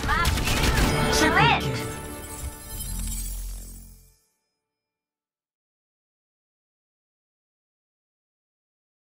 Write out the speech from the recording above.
Back in.